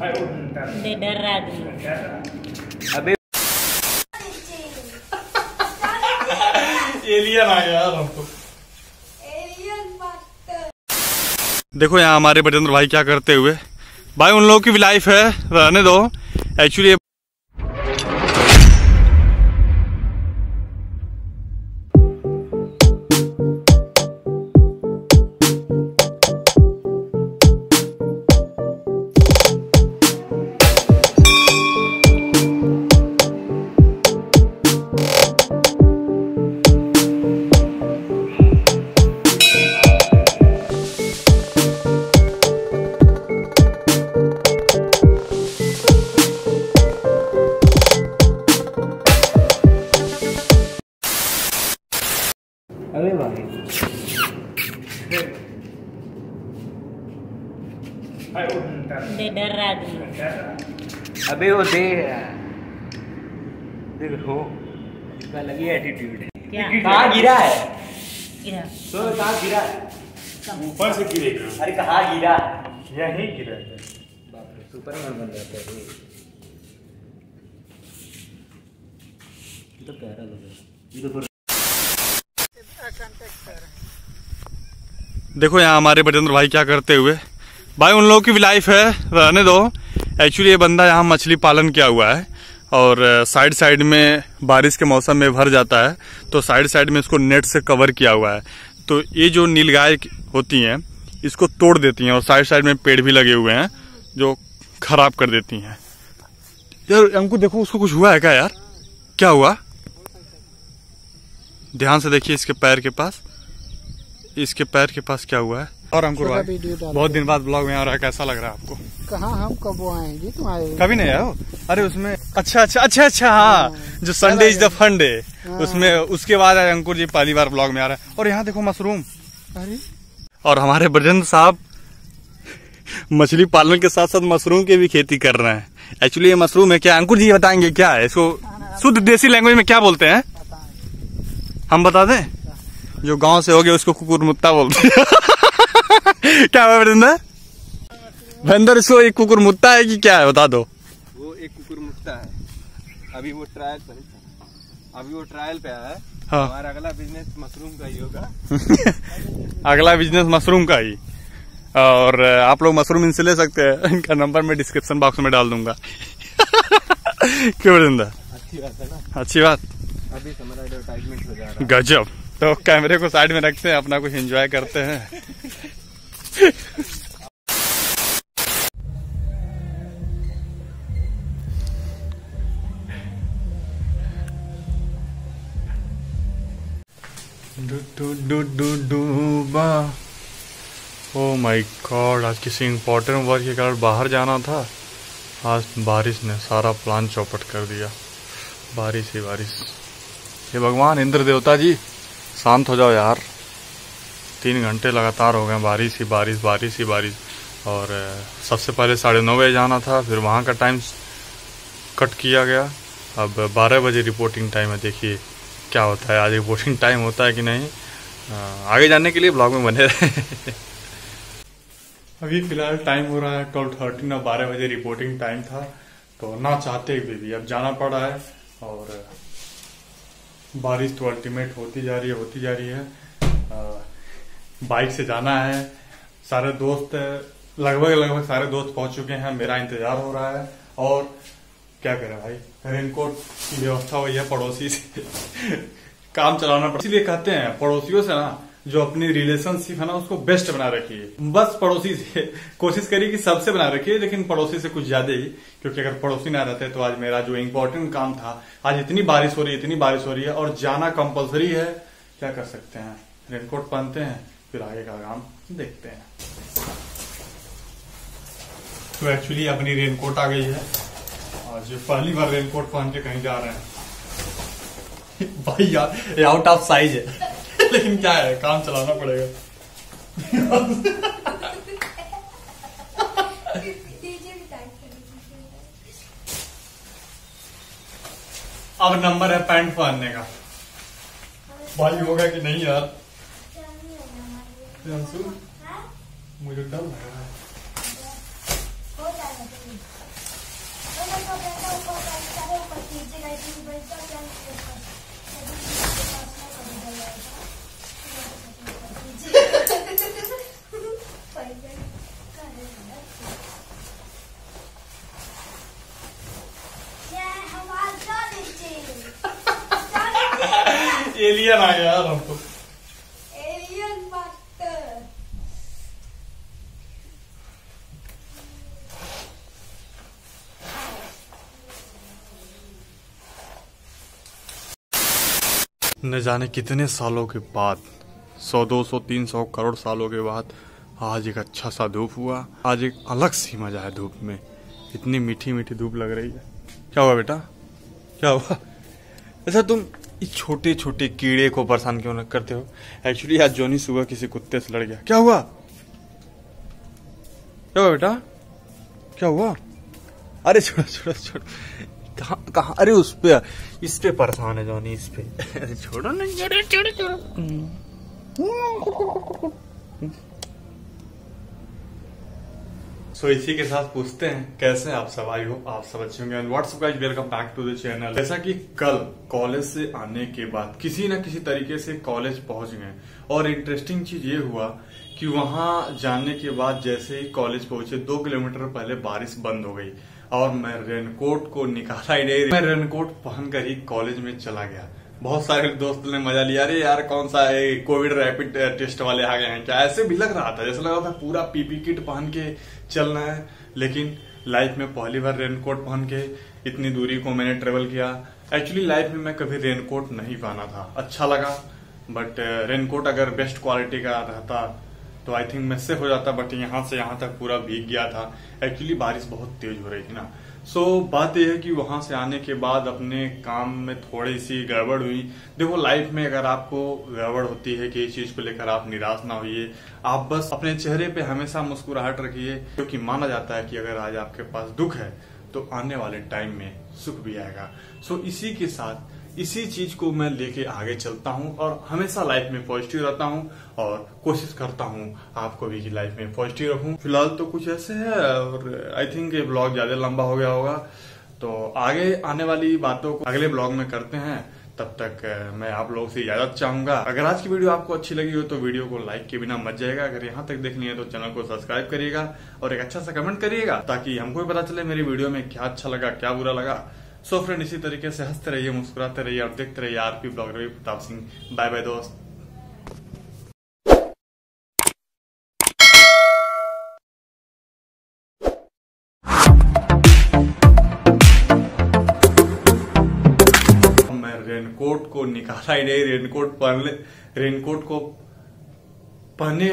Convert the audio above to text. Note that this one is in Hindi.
डर आदमी अबे एलियन आ गया यार हमको। देखो यहाँ हमारे बजेंद्र भाई क्या करते हुए। भाई उन लोगों की भी लाइफ है रहने दो। एक्चुअली अबे वो दे देखो इसका लगी एटीट्यूड क्या? कहाँ गिरा है? गिरा। तो कहाँ गिरा ऊपर से गिरेगा। अरे कहाँ गिरा? यही गिरा है। बाप रे सुपरमैन बन जाता है ये। ये तो प्यारा लग रहा है। ये तो देखो यहाँ हमारे बजेंद्र भाई क्या करते हुए। भाई उन लोगों की भी लाइफ है रहने दो। एक्चुअली ये बंदा यहाँ मछली पालन किया हुआ है और साइड साइड में बारिश के मौसम में भर जाता है तो साइड साइड में इसको नेट से कवर किया हुआ है। तो ये जो नीलगाय होती हैं, इसको तोड़ देती हैं और साइड साइड में पेड़ भी लगे हुए हैं, जो खराब कर देती हैं। यार हमको देखो, उसको कुछ हुआ है क्या यार? क्या हुआ? ध्यान से देखिए इसके पैर के पास। इसके पैर के पास क्या हुआ है? और अंकुर भाई बहुत दिन बाद ब्लॉग में आ रहा है कैसा लग रहा है आपको? कहाँ हम कब आएँगे? तुम आए कभी नहीं आए हो? अरे उसमें अच्छा अच्छा अच्छा अच्छा हाँ जो Sunday is the fun day उसमें उसके बाद आज अंकुर जी पहली बार ब्लॉग में आ रहा है। और यहाँ देखो मशरूम। अरे। और हमारे ब्रजेंद्र साहब मछली पालन के साथ साथ मशरूम की भी खेती कर रहे हैं। एक्चुअली ये मशरूम है क्या? अंकुर जी बताएँगे क्या है? इसको शुद्ध देसी लैंग्वेज में क्या बोलते हैं? हम बता दें? जो गाँव से हो गए उसको कुकुर मुत्ता बोलते हैं। क्या हुआ ब्रजेंद्र भंदर इसको एक कुकुर मुत्ता है कि क्या है? बता दो। वो एक कुकुर मुक्ता है। अभी वो ट्रायल पर अभी वो ट्रायल पे आया है। हाँ। हमारा अगला बिज़नेस मशरूम का ही होगा। अगला बिज़नेस मशरूम का ही। और आप लोग मशरूम इनसे ले सकते हैं। इनका नंबर मैं डिस्क्रिप्शन बॉक्स में डाल दूँगा। क्यों बरिंदा अच्छी बात है ना। अच्छी बात। अभी हमारा एडवर्टाइजमेंट हो जा रहा गजब। तो कैमरे को साइड में रखते हैं अपना कुछ एंजॉय करते हैं। ओ माय गॉड आज किसी इम्पोर्टेंट वर्क के कारण बाहर जाना था। आज बारिश ने सारा प्लान चौपट कर दिया। बारिश ही बारिश। हे भगवान इंद्र देवता जी, शांत हो जाओ यार। तीन घंटे लगातार हो गए बारिश ही बारिश बारिश ही बारिश। और सबसे पहले साढ़े नौ बजे जाना था, फिर वहाँ का टाइम कट किया गया। अब बारह बजे रिपोर्टिंग टाइम है, देखिए क्या होता है, आज रिपोर्टिंग टाइम होता है कि नहीं। आगे जाने के लिए ब्लॉग में बने रहे। अभी फ़िलहाल टाइम हो रहा है ट्वेल्व थर्टीन और बारह बजे रिपोर्टिंग टाइम था। तो ना चाहते हुए भी अब जाना पड़ा है, और, बारिश तो अल्टीमेट होती जा रही है, होती जा रही है। बाइक से जाना है। सारे दोस्त, लगभग लगभग सारे दोस्त पहुँच चुके हैं। मेरा इंतज़ार हो रहा है। और क्या करें भाई? रेनकोट की व्यवस्था हुई है पड़ोसी से। काम चलाना पड़ता इसलिए कहते हैं, पड़ोसियों से ना, जो अपनी रिलेशनशिप है ना, उसको बेस्ट बना रखिए। बस पड़ोसी से कोशिश करिए कि सबसे बना रखिए, लेकिन पड़ोसी से कुछ ज़्यादा ही, क्योंकि अगर पड़ोसी ना रहते तो आज मेरा जो इम्पोर्टेंट काम था, आज इतनी बारिश हो रही है, इतनी बारिश हो रही है, और जाना कंपलसरी है। क्या कर सकते हैं? रेनकोट पहनते हैं। फिर आगे का काम देखते हैं। तो एक्चुअली अपनी रेनकोट आ गई है। आज पहली बार रेनकोट पहन के कहीं जा रहे हैं। भाई यार आउट ऑफ़ साइज़ है। लेकिन क्या है, काम चलाना पड़ेगा। अब नंबर है पैंट पहनने का। भाई होगा कि नहीं यार? अंशु मुझे डर लग रहा है एलियन आ हमको एलियन मास्टर न जाने कितने सालों के बाद, सौ, दो सौ, तीन सौ करोड़ सालों के बाद आज एक अच्छा सा धूप हुआ। आज एक अलग सी मज़ा है धूप में। इतनी मीठी मीठी धूप लग रही है। क्या हुआ बेटा? क्या हुआ? अच्छा तुम इस छोटे छोटे कीड़े को परेशान क्यों करते हो? एक्चुअली आज जोनी सुबह किसी कुत्ते से लड़ गया। क्या हुआ? क्या हुआ बेटा? क्या हुआ? अरे छोड़ो छोड़ो छोड़ो। कहाँ कहाँ अरे उस पे इस पे परेशान है जॉनी इस पे। छोड़ो ना छोड़ो छोड़ो छोड़ो। सो इसी के साथ पूछते हैं कैसे आप सब आई हो? आप सब अच्छे होंगे। And what's up guys welcome back to the channel जैसा कि कल कॉलेज से आने के बाद किसी न किसी तरीके से कॉलेज पहुँच गए। और इंटरेस्टिंग चीज़ ये हुआ कि वहाँ जाने के बाद जैसे ही कॉलेज पहुँचे दो किलोमीटर पहले बारिश बंद हो गई। और मैं रेनकोट को निकाला ही नहीं। मैं रेनकोट पहनकर ही कॉलेज में चला गया। बहुत सारे दोस्त ने मज़ा लिया। अरे यार, कौन सा है? कोविड रैपिड टेस्ट वाले आ गए हैं क्या? ऐसे भी लग रहा था, जैसे लग रहा था पूरा पीपी किट पहन के चलना है। लेकिन लाइफ में पहली बार रेनकोट पहन के इतनी दूरी को मैंने ट्रेवल किया। एक्चुअली लाइफ में मैं कभी रेनकोट नहीं पहना था। अच्छा लगा बट रेनकोट अगर बेस्ट क्वालिटी का रहता तो आई थिंक मैं से हो जाता बट यहाँ से यहाँ तक पूरा भीग गया था। एक्चुअली बारिश बहुत तेज हो रही थी ना। सो so, बात यह है कि वहाँ से आने के बाद अपने काम में थोड़ी सी गड़बड़ हुई। देखो लाइफ में अगर आपको गड़बड़ होती है कि इस चीज़ को लेकर आप निराश ना होइए आप बस अपने चेहरे पे हमेशा मुस्कुराहट रखिए क्योंकि माना जाता है कि अगर आज आपके पास दुख है तो आने वाले टाइम में सुख भी आएगा। सो so, इसी के साथ इसी चीज़ को मैं लेके आगे चलता हूँ और हमेशा लाइफ में पॉजिटिव रहता हूँ और कोशिश करता हूँ आपको भी कि लाइफ में पॉजिटिव रखूँ फ़िलहाल तो कुछ ऐसे है और आई थिंक ये ब्लॉग ज़्यादा लंबा हो गया होगा। तो आगे आने वाली बातों को अगले ब्लॉग में करते हैं। तब तक मैं आप लोगों से इजाज़त चाहूँगा। अगर आज की वीडियो आपको अच्छी लगी हो तो वीडियो को लाइक के बिना मत जाएगा अगर यहाँ तक देखनी है तो चैनल को सब्सक्राइब करिएगा और एक अच्छा सा कमेंट करिएगा ताकि हमको भी पता चले मेरी वीडियो में क्या अच्छा लगा, क्या बुरा लगा। सो फ्रेंड इसी तरीके से हँसते रहिए, मुस्कुराते रहिए और देखते रहिए RP blog Ravi Pratap Singh. Bye bye दोस्त। रेनकोट को निकाला ही नहीं, रेनकोट पहन रेनकोट को पहने